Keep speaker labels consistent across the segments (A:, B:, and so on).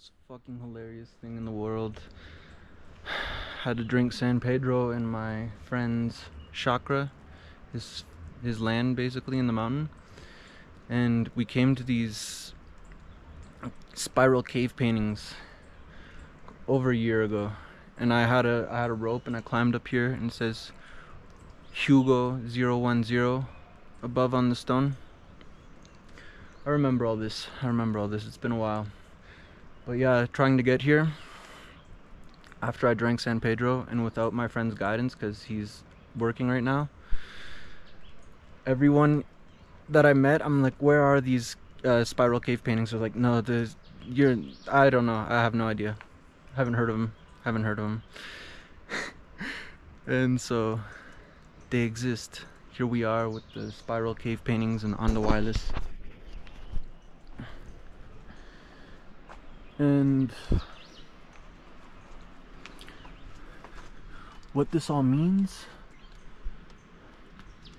A: most fucking hilarious thing in the world. Had to drink San Pedro in my friend's chacra, his his land basically in the mountain. And we came to these spiral cave paintings over a year ago. And I had a I had a rope and I climbed up here and it says Hugo 010 above on the stone. I remember all this. I remember all this. It's been a while. But yeah, trying to get here after I drank San Pedro and without my friend's guidance because he's working right now. Everyone that I met, I'm like, where are these uh, spiral cave paintings? They're like, no, there's, you're, I don't know. I have no idea. Haven't heard of them. Haven't heard of them. and so they exist. Here we are with the spiral cave paintings and on the wireless. And what this all means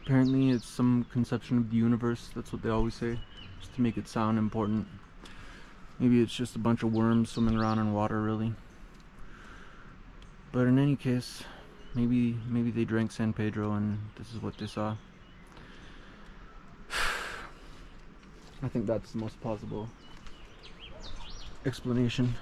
A: apparently it's some conception of the universe that's what they always say just to make it sound important. Maybe it's just a bunch of worms swimming around in water really. But in any case maybe maybe they drank san pedro and this is what they saw. I think that's the most plausible explanation